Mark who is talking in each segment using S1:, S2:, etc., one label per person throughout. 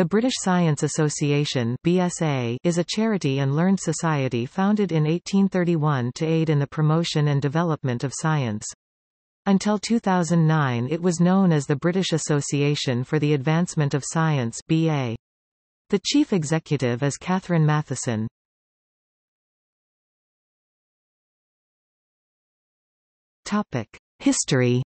S1: The British Science Association BSA is a charity and learned society founded in 1831 to aid in the promotion and development of science. Until 2009 it was known as the British Association for the Advancement of Science BA. The chief executive is Katherine Mathieson. Topic: History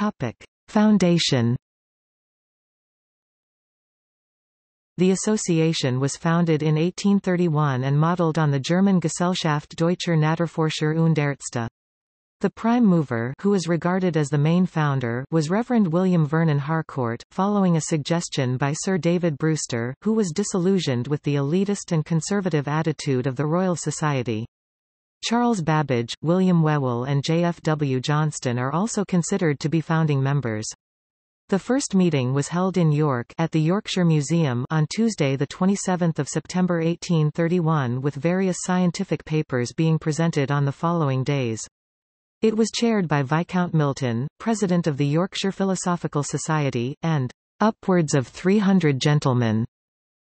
S1: Topic: Foundation The association was founded in 1831 and modelled on the German Gesellschaft Deutscher Naturforscher und Ärzte. The prime mover who is regarded as the main founder was Reverend William Vernon Harcourt, following a suggestion by Sir David Brewster, who was disillusioned with the elitist and conservative attitude of the Royal Society. Charles Babbage, William Whewell and J. F. W. Johnston are also considered to be founding members. The first meeting was held in York at the Yorkshire Museum on Tuesday 27 September 1831 with various scientific papers being presented on the following days. It was chaired by Viscount Milton, President of the Yorkshire Philosophical Society, and upwards of 300 gentlemen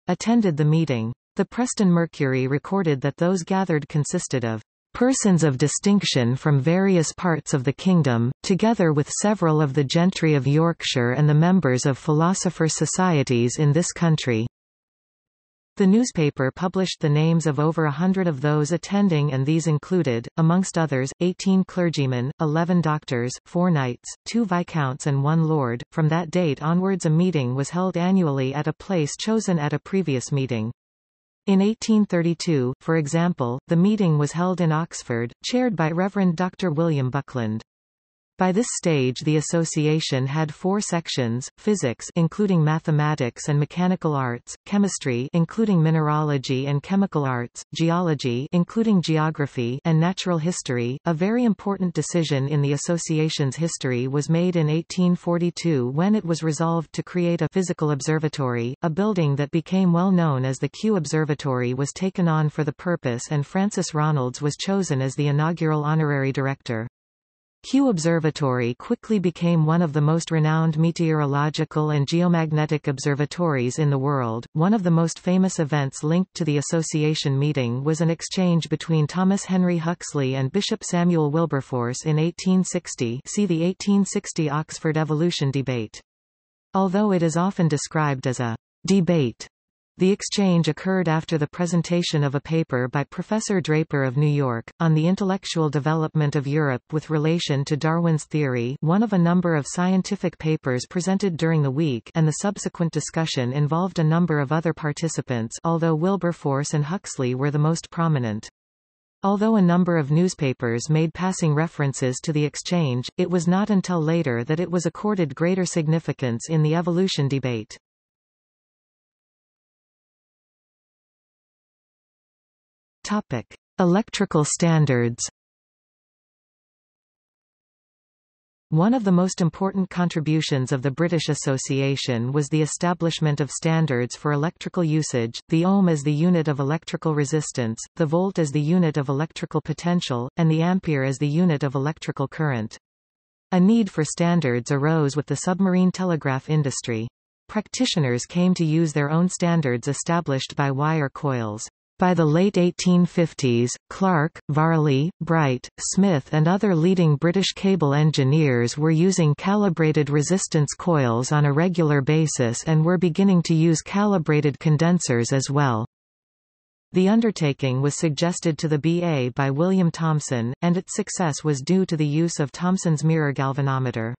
S1: attended the meeting. The Preston Mercury recorded that those gathered consisted of persons of distinction from various parts of the kingdom, together with several of the gentry of Yorkshire and the members of philosopher societies in this country. The newspaper published the names of over a hundred of those attending and these included, amongst others, 18 clergymen, 11 doctors, 4 knights, 2 viscounts and 1 lord. From that date onwards a meeting was held annually at a place chosen at a previous meeting. In 1832, for example, the meeting was held in Oxford, chaired by Reverend Dr. William Buckland. By this stage the association had four sections, physics including mathematics and mechanical arts, chemistry including mineralogy and chemical arts, geology including geography and natural history. A very important decision in the association's history was made in 1842 when it was resolved to create a physical observatory, a building that became well known as the Kew Observatory was taken on for the purpose and Francis Ronalds was chosen as the inaugural honorary director. Kew Observatory quickly became one of the most renowned meteorological and geomagnetic observatories in the world. One of the most famous events linked to the association meeting was an exchange between Thomas Henry Huxley and Bishop Samuel Wilberforce in 1860 see the 1860 Oxford evolution debate. Although it is often described as a debate, the exchange occurred after the presentation of a paper by Professor Draper of New York, on the intellectual development of Europe with relation to Darwin's theory one of a number of scientific papers presented during the week and the subsequent discussion involved a number of other participants although Wilberforce and Huxley were the most prominent. Although a number of newspapers made passing references to the exchange, it was not until later that it was accorded greater significance in the evolution debate. Topic: Electrical standards. One of the most important contributions of the British Association was the establishment of standards for electrical usage, the ohm as the unit of electrical resistance, the volt as the unit of electrical potential, and the ampere as the unit of electrical current. A need for standards arose with the submarine telegraph industry. Practitioners came to use their own standards established by wire coils. By the late 1850s, Clark, Varley, Bright, Smith and other leading British cable engineers were using calibrated resistance coils on a regular basis and were beginning to use calibrated condensers as well. The undertaking was suggested to the BA by William Thomson, and its success was due to the use of Thomson's mirror galvanometer.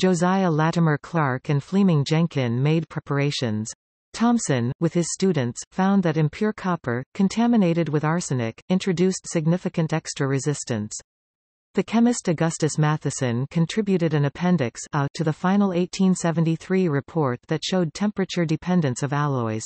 S1: Josiah Latimer Clark and Fleeming Jenkin made preparations. Thomson, with his students, found that impure copper, contaminated with arsenic, introduced significant extra resistance. The chemist Augustus Matthiessen contributed an appendix A to the final 1873 report that showed temperature dependence of alloys.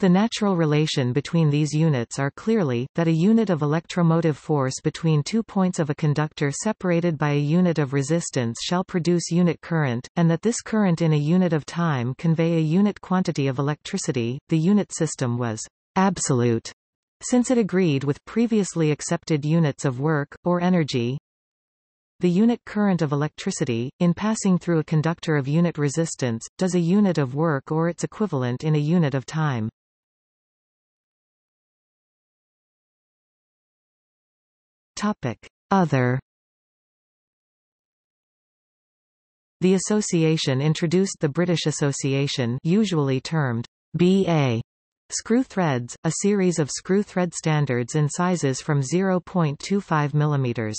S1: The natural relation between these units are clearly, that a unit of electromotive force between two points of a conductor separated by a unit of resistance shall produce unit current, and that this current in a unit of time convey a unit quantity of electricity. The unit system was absolute, since it agreed with previously accepted units of work, or energy. the unit current of electricity, in passing through a conductor of unit resistance, does a unit of work or its equivalent in a unit of time. Topic. Other The association introduced the British Association usually termed BA screw threads, a series of screw thread standards in sizes from 0.25 mm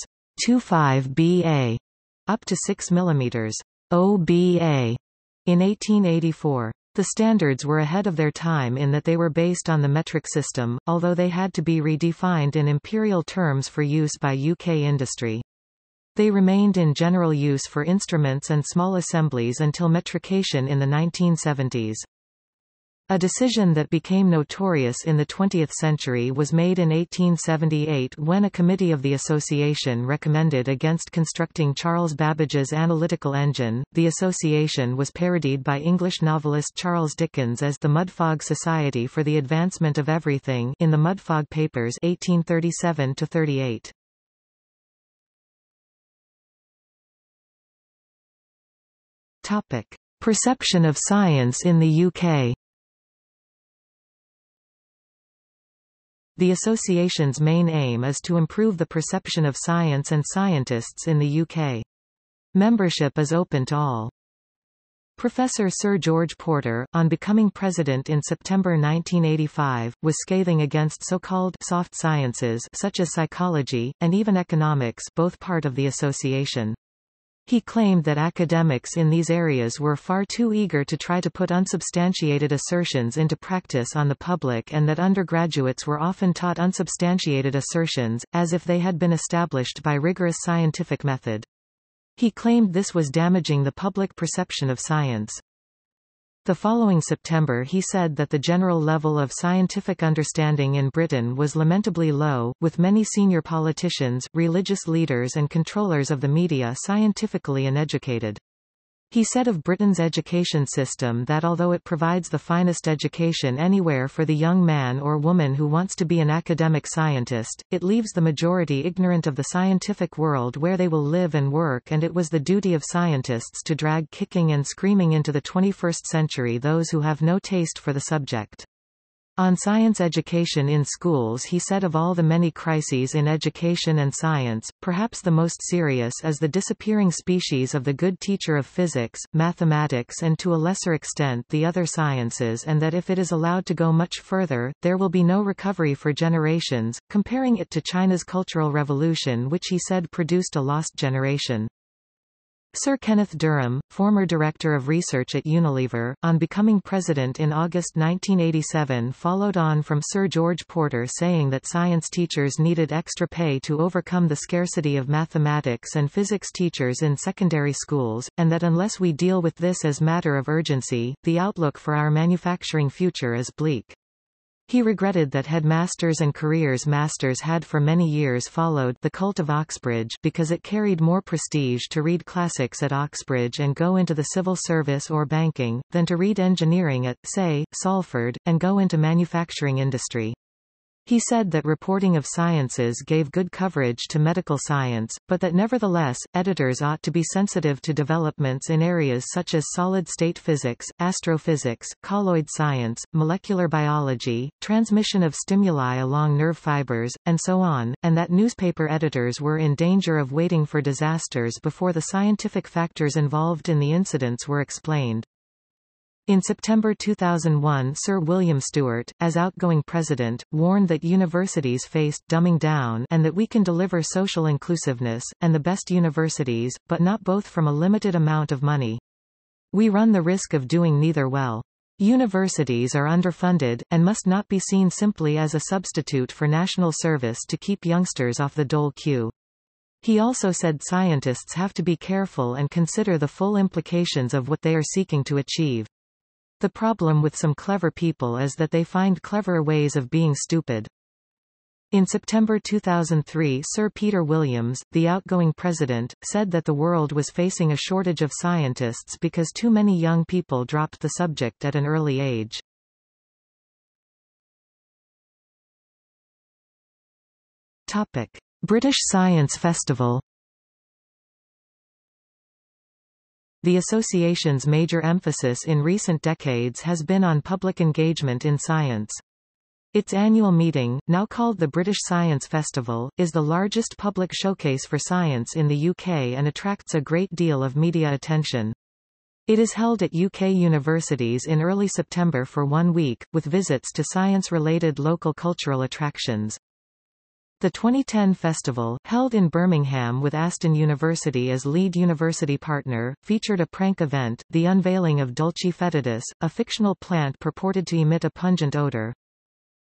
S1: 25 BA up to 6 mm OBA in 1884. The standards were ahead of their time in that they were based on the metric system, although they had to be redefined in imperial terms for use by UK industry. They remained in general use for instruments and small assemblies until metrication in the 1970s. A decision that became notorious in the 20th century was made in 1878 when a committee of the association recommended against constructing Charles Babbage's analytical engine. The association was parodied by English novelist Charles Dickens as the Mudfog Society for the Advancement of Everything in the Mudfog Papers 1837 to 38. Topic: Perception of science in the UK. The association's main aim is to improve the perception of science and scientists in the UK. Membership is open to all. Professor Sir George Porter, on becoming president in September 1985, was scathing against so-called soft sciences such as psychology, and even economics both part of the association. He claimed that academics in these areas were far too eager to try to put unsubstantiated assertions into practice on the public and that undergraduates were often taught unsubstantiated assertions, as if they had been established by rigorous scientific method. He claimed this was damaging the public perception of science. The following September he said that the general level of scientific understanding in Britain was lamentably low, with many senior politicians, religious leaders and controllers of the media scientifically uneducated. He said of Britain's education system that although it provides the finest education anywhere for the young man or woman who wants to be an academic scientist, it leaves the majority ignorant of the scientific world where they will live and work and it was the duty of scientists to drag kicking and screaming into the 21st century those who have no taste for the subject. On science education in schools he said of all the many crises in education and science, perhaps the most serious is the disappearing species of the good teacher of physics, mathematics and to a lesser extent the other sciences and that if it is allowed to go much further, there will be no recovery for generations, comparing it to China's Cultural Revolution which he said produced a lost generation. Sir Kenneth Durham, former Director of Research at Unilever, on becoming president in August 1987 followed on from Sir George Porter saying that science teachers needed extra pay to overcome the scarcity of mathematics and physics teachers in secondary schools, and that unless we deal with this as matter of urgency, the outlook for our manufacturing future is bleak. He regretted that headmasters and careers masters had for many years followed the cult of Oxbridge because it carried more prestige to read classics at Oxbridge and go into the civil service or banking, than to read engineering at, say, Salford, and go into manufacturing industry. He said that reporting of sciences gave good coverage to medical science, but that nevertheless, editors ought to be sensitive to developments in areas such as solid-state physics, astrophysics, colloid science, molecular biology, transmission of stimuli along nerve fibers, and so on, and that newspaper editors were in danger of waiting for disasters before the scientific factors involved in the incidents were explained. In September 2001 Sir William Stewart, as outgoing president, warned that universities faced dumbing down and that we can deliver social inclusiveness, and the best universities, but not both from a limited amount of money. We run the risk of doing neither well. Universities are underfunded, and must not be seen simply as a substitute for national service to keep youngsters off the dole queue. He also said scientists have to be careful and consider the full implications of what they are seeking to achieve. The problem with some clever people is that they find cleverer ways of being stupid. In September 2003 Sir Peter Williams, the outgoing president, said that the world was facing a shortage of scientists because too many young people dropped the subject at an early age. Topic. British Science Festival The association's major emphasis in recent decades has been on public engagement in science. Its annual meeting, now called the British Science Festival, is the largest public showcase for science in the UK and attracts a great deal of media attention. It is held at UK universities in early September for one week, with visits to science-related local cultural attractions. The 2010 festival, held in Birmingham with Aston University as lead university partner, featured a prank event, the unveiling of Dulci fetidus, a fictional plant purported to emit a pungent odor.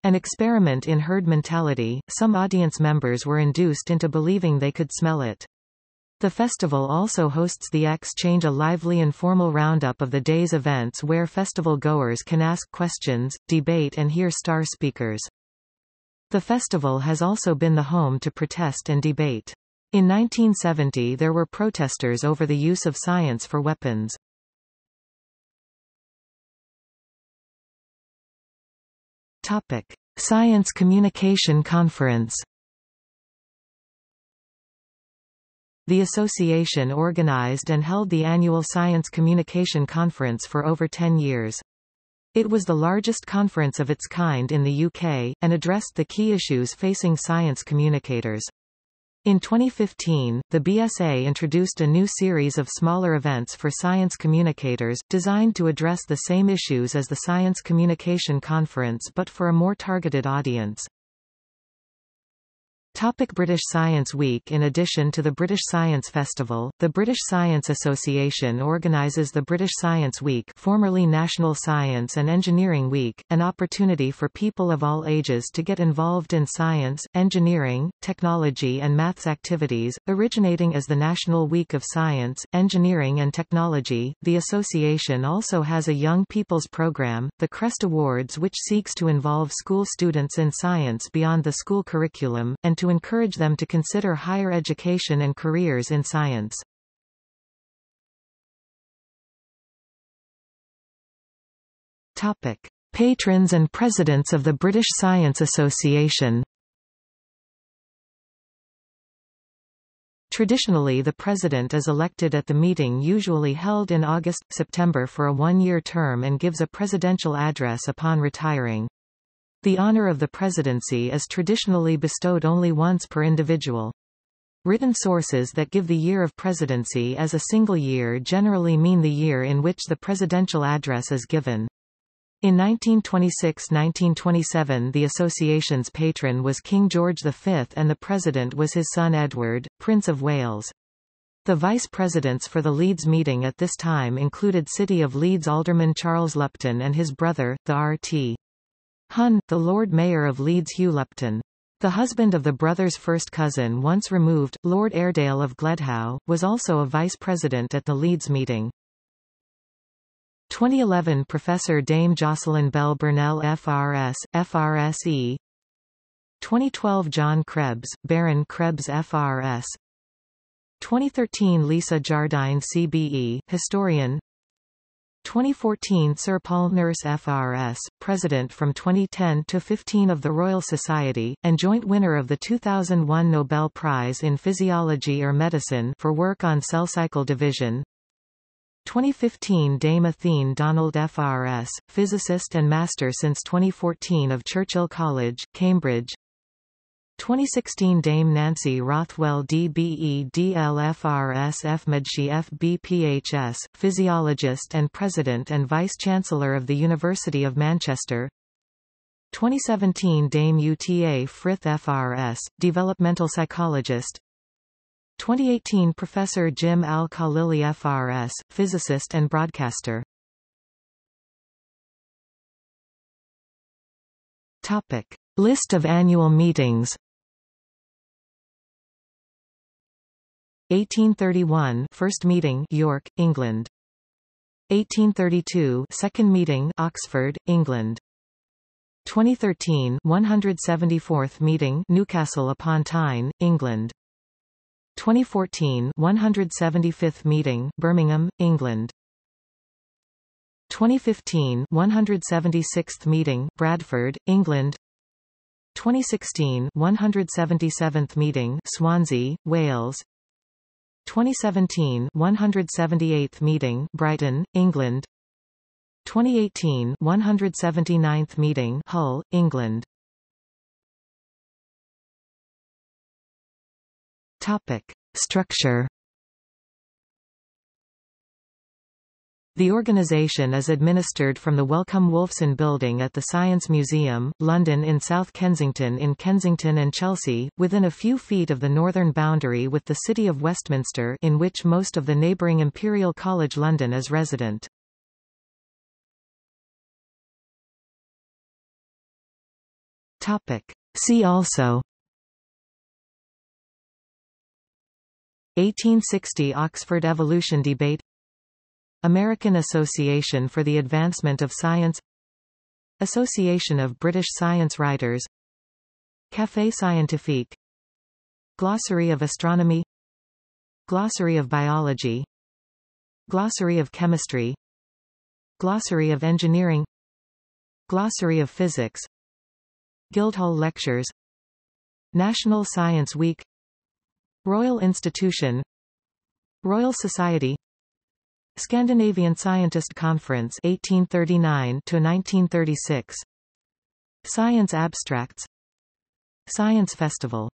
S1: An experiment in herd mentality, some audience members were induced into believing they could smell it. The festival also hosts the X-Change a lively informal roundup of the day's events where festival goers can ask questions, debate and hear star speakers. The festival has also been the home to protest and debate. In 1970 there were protesters over the use of science for weapons. Topic. Science Communication Conference The association organized and held the annual Science Communication Conference for over 10 years. It was the largest conference of its kind in the UK, and addressed the key issues facing science communicators. In 2015, the BSA introduced a new series of smaller events for science communicators, designed to address the same issues as the Science Communication Conference but for a more targeted audience. Topic British Science Week In addition to the British Science Festival, the British Science Association organises the British Science Week formerly National Science and Engineering Week, an opportunity for people of all ages to get involved in science, engineering, technology and maths activities. Originating as the National Week of Science, Engineering and Technology, the association also has a Young People's Programme, the CREST Awards which seeks to involve school students in science beyond the school curriculum, and to encourage them to consider higher education and careers in science. Topic. Patrons and presidents of the British Science Association Traditionally the president is elected at the meeting usually held in August-September for a one-year term and gives a presidential address upon retiring. The honor of the presidency is traditionally bestowed only once per individual. Written sources that give the year of presidency as a single year generally mean the year in which the presidential address is given. In 1926–1927 the association's patron was King George V and the president was his son Edward, Prince of Wales. The vice-presidents for the Leeds meeting at this time included City of Leeds Alderman Charles Lupton and his brother, the R.T. Hun, the Lord Mayor of Leeds Hugh Lupton. The husband of the brother's first cousin once removed, Lord Airedale of Gledhow, was also a vice-president at the Leeds meeting. 2011 Professor Dame Jocelyn Bell Burnell FRS, FRSE 2012 John Krebs, Baron Krebs FRS 2013 Lisa Jardine CBE, historian 2014 Sir Paul Nurse FRS, President from 2010 to 15 of the Royal Society, and joint winner of the 2001 Nobel Prize in Physiology or Medicine for work on cell cycle division. 2015 Dame Athene Donald FRS, physicist and master since 2014 of Churchill College, Cambridge 2016 Dame Nancy Rothwell DBE DLFRS FMedSci FBPHS, physiologist and president and vice-chancellor of the University of Manchester. 2017 Dame Uta Frith FRS, developmental psychologist. 2018 Professor Jim Al-Khalili FRS, physicist and broadcaster. Topic. List of annual meetings 1831 First meeting York, England. 1832 Second meeting Oxford, England. 2013 174th meeting Newcastle upon Tyne, England. 2014 175th meeting Birmingham, England. 2015 176th meeting Bradford, England. 2016 177th meeting Swansea, Wales. 2017 178th meeting Brighton, England. 2018 179th meeting Hull, England. Topic Structure The organisation is administered from the Wellcome Wolfson Building at the Science Museum, London in South Kensington in Kensington and Chelsea, within a few feet of the northern boundary with the City of Westminster in which most of the neighbouring Imperial College London is resident. See also 1860 Oxford evolution debate American Association for the Advancement of Science Association of British Science Writers Café Scientifique Glossary of Astronomy Glossary of Biology Glossary of Chemistry Glossary of Engineering Glossary of Physics Guildhall Lectures National Science Week Royal Institution Royal Society Scandinavian Scientist Conference 1839 to 1936 Science Abstracts. Science Festival